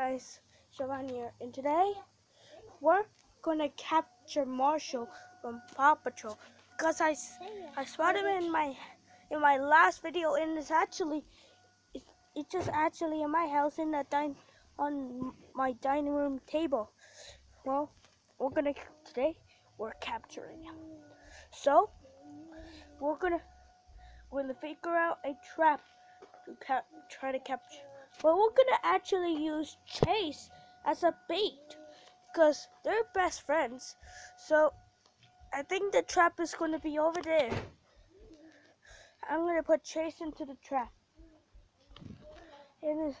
guys, Siobhan here, and today we're gonna capture Marshall from Paw Patrol because I, I spotted him in my in my last video, and it's actually it's, it's just actually in my house in the din on my dining room table. Well, we're gonna today we're capturing him, so we're gonna we're gonna figure out a trap to cap try to capture but we're gonna actually use Chase as a bait because they're best friends. So I think the trap is gonna be over there. I'm gonna put Chase into the trap. And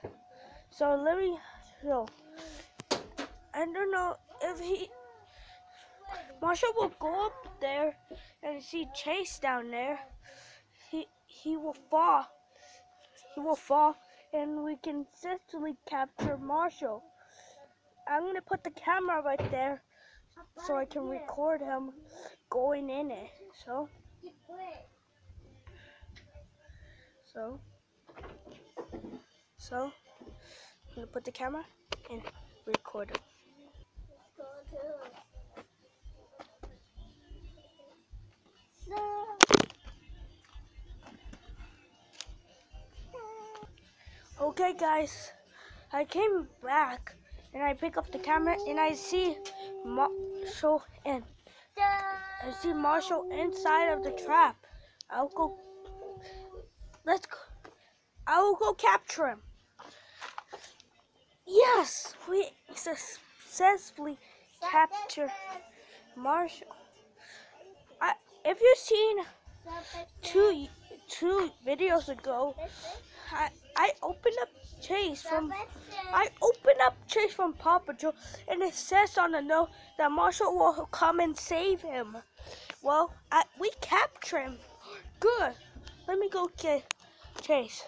so let me so I don't know if he Marshall will go up there and see Chase down there. He he will fall. He will fall and we consistently capture Marshall. I'm gonna put the camera right there so I can record him going in it. So, so, so, I'm gonna put the camera and record him. Okay, guys, I came back and I pick up the camera and I see Marshall and I see Marshall inside of the trap. I'll go. Let's go. I will go capture him. Yes, we successfully captured Marshall. I, if you've seen two two videos ago, I I opened up Chase from I opened up Chase from Paw Patrol and it says on the note that Marshall will come and save him. Well, I, we capture him. Good. Let me go get Chase.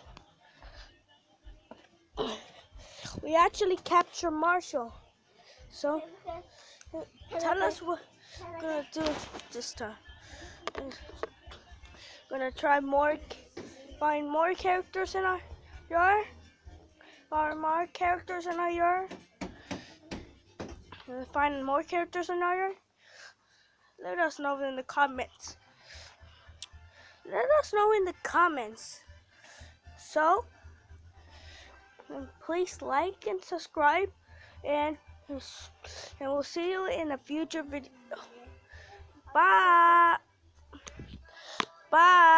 We actually capture Marshall. So, tell us what we're gonna do this time. Gonna try more, find more characters in our yard? Are more characters in our yard? Find more characters in our yard? Let us know in the comments. Let us know in the comments. So, please like and subscribe and and we'll see you in a future video. Bye. Bye.